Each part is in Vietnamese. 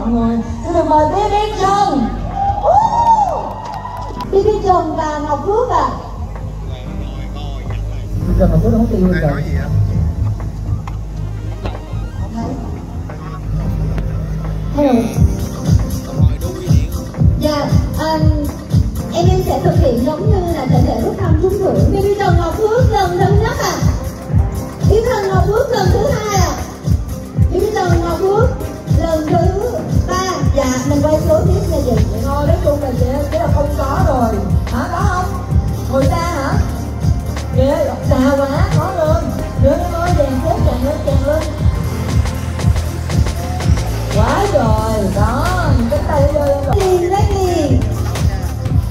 mọi người. Xin được mời Bí Bí Trần. Bí Bí Trần và Ngọc Phước ạ. Bí Trần Ngọc Phước không tiêu Ai nói gì? Hello Dạ, um, em em sẽ thực hiện giống như là thể lệ rút thăm trúng thưởng. Bí Bí Trần Ngọc Phước lần thứ nhất à Bí Trần Ngọc Phước lần thứ hai à Bí Trần Ngọc Phước lần thứ mình quay số tiếp nha chị. Thôi nói chung là chị chỉ là không có rồi. Hả có không? Người ta hả? Ghê, xà quá, có luôn. Đứa nó nói dàn xếp chàng lên chàng lên. Quá rồi, đó, cái tay rơi lên. Rồi lấy liền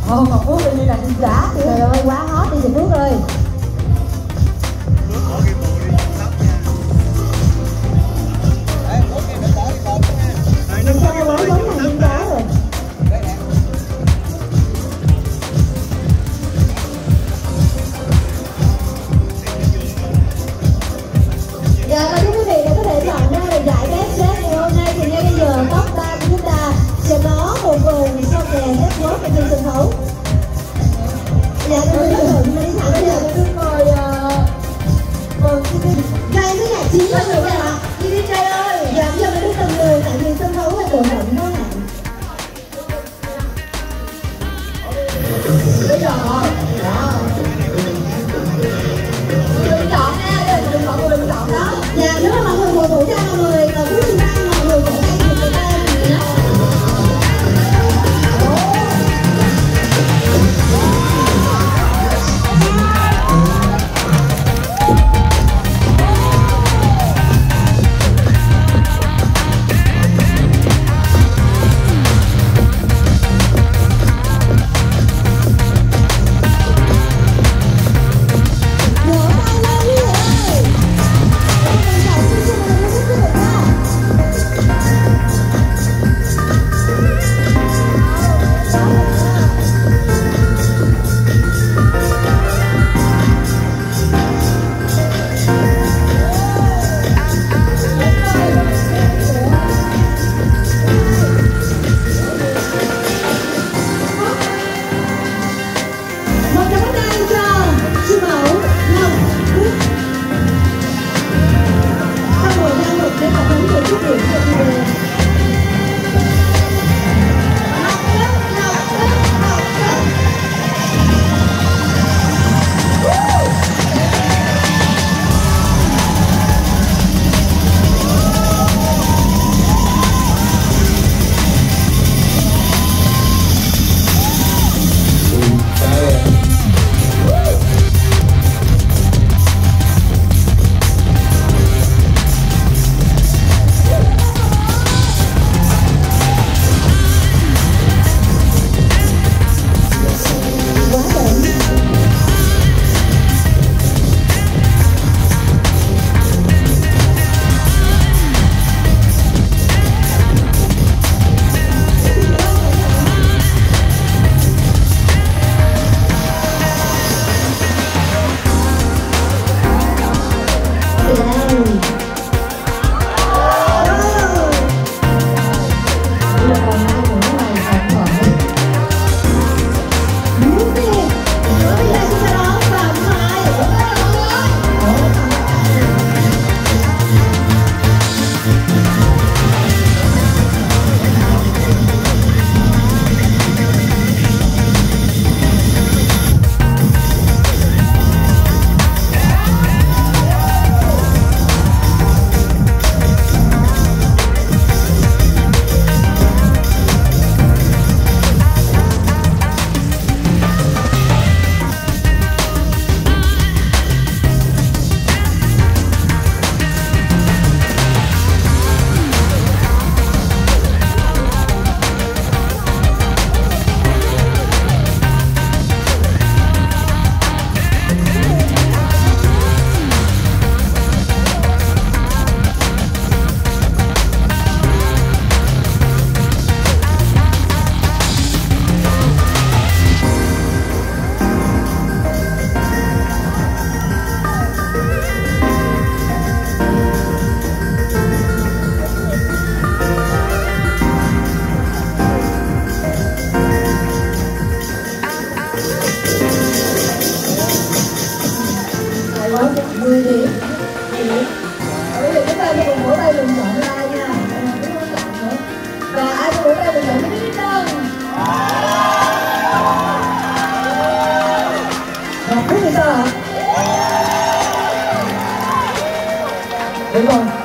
Ồ, Ngọc Phước nhiên là đi giả trời ơi quá hot đi chị Phước ơi hết work ở sân khấu. Ạ? Đúng rồi, chọn phải